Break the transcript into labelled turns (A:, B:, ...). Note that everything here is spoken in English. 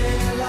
A: sail